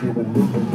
human movement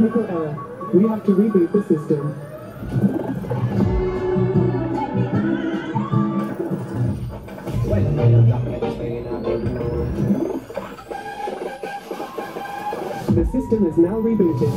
Technical error. We have to reboot the system. The system is now rebooted.